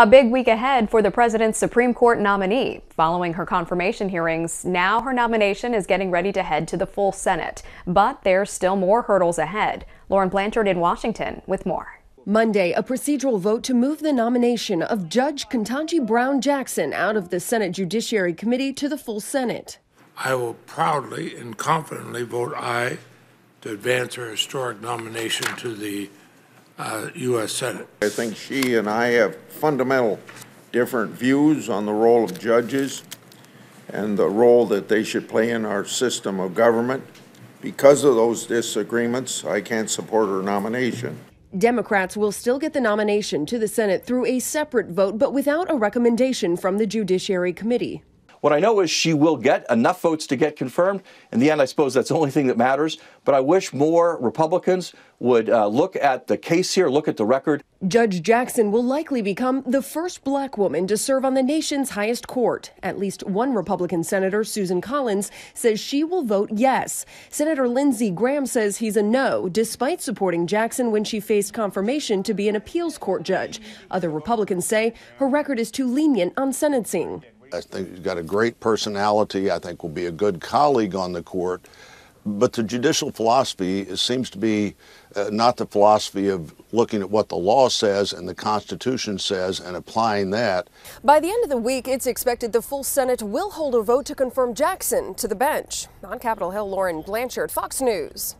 A big week ahead for the president's Supreme Court nominee. Following her confirmation hearings, now her nomination is getting ready to head to the full Senate. But there's still more hurdles ahead. Lauren Blanchard in Washington with more. Monday, a procedural vote to move the nomination of Judge Ketanji Brown Jackson out of the Senate Judiciary Committee to the full Senate. I will proudly and confidently vote aye to advance her historic nomination to the uh, U.S. Senate. I think she and I have fundamental different views on the role of judges and the role that they should play in our system of government. Because of those disagreements, I can't support her nomination. Democrats will still get the nomination to the Senate through a separate vote, but without a recommendation from the Judiciary Committee. What I know is she will get enough votes to get confirmed. In the end, I suppose that's the only thing that matters. But I wish more Republicans would uh, look at the case here, look at the record. Judge Jackson will likely become the first black woman to serve on the nation's highest court. At least one Republican senator, Susan Collins, says she will vote yes. Senator Lindsey Graham says he's a no, despite supporting Jackson when she faced confirmation to be an appeals court judge. Other Republicans say her record is too lenient on sentencing. I think he's got a great personality. I think will be a good colleague on the court. But the judicial philosophy seems to be uh, not the philosophy of looking at what the law says and the Constitution says and applying that. By the end of the week, it's expected the full Senate will hold a vote to confirm Jackson to the bench. On Capitol Hill, Lauren Blanchard, Fox News.